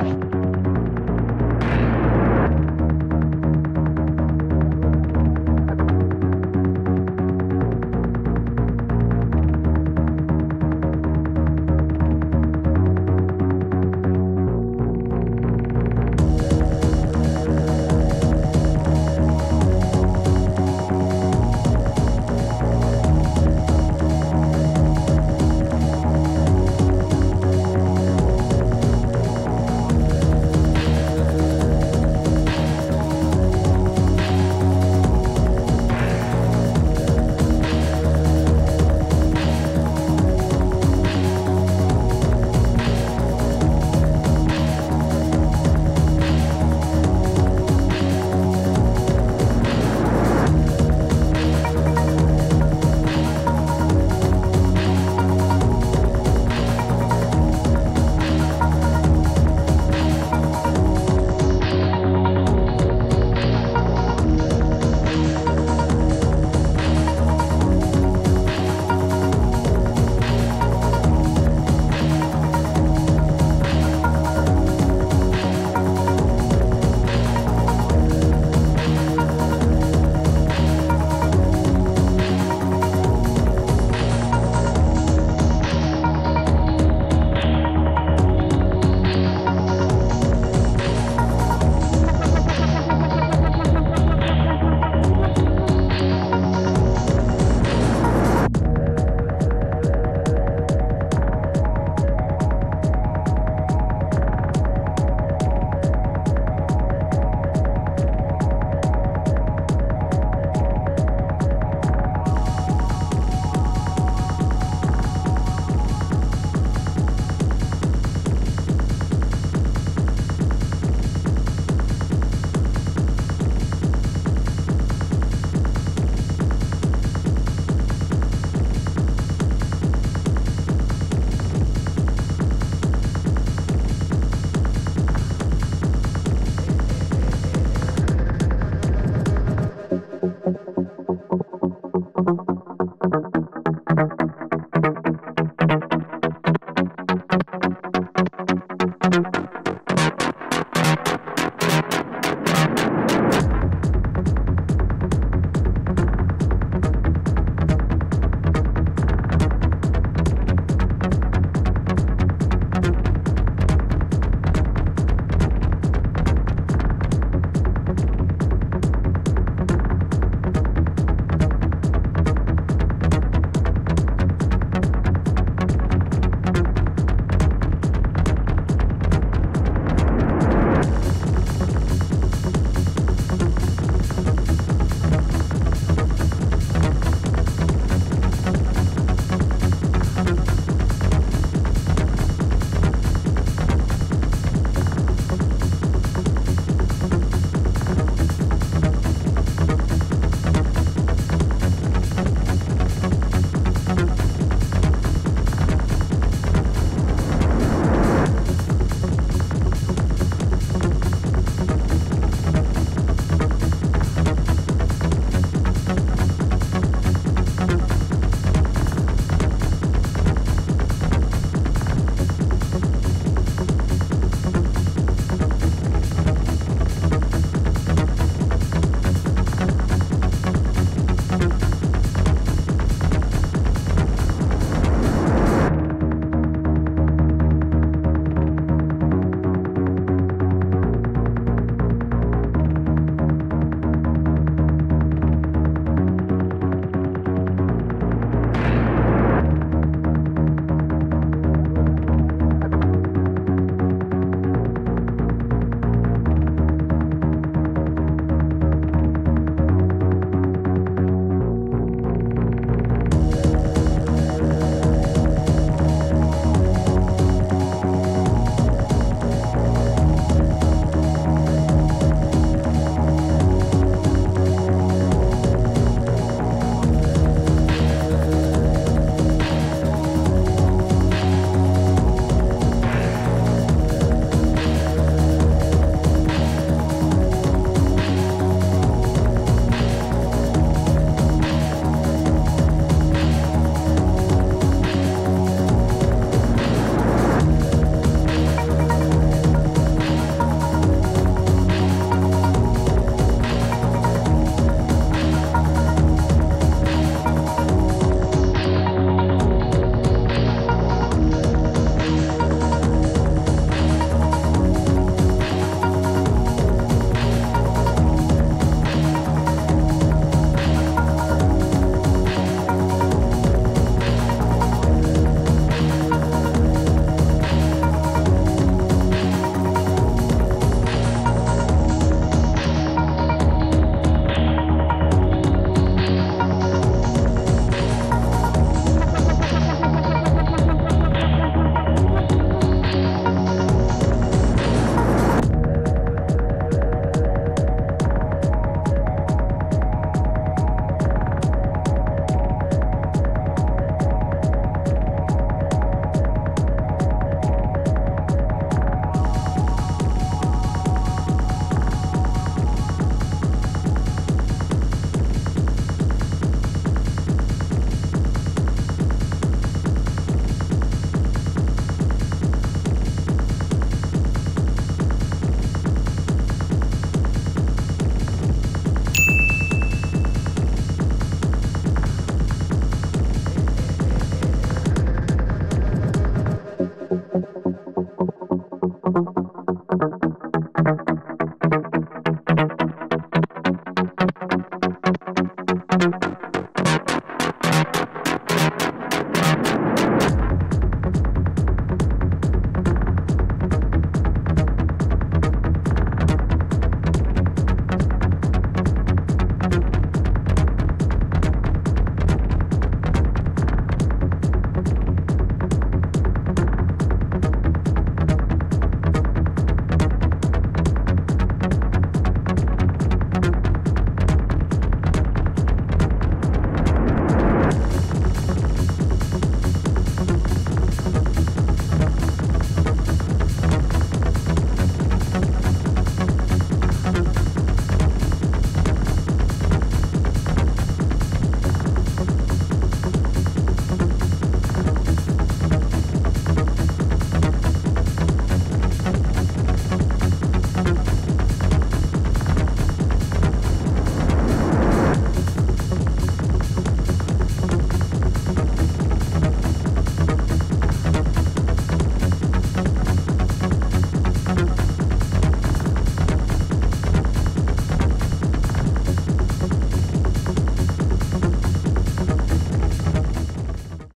you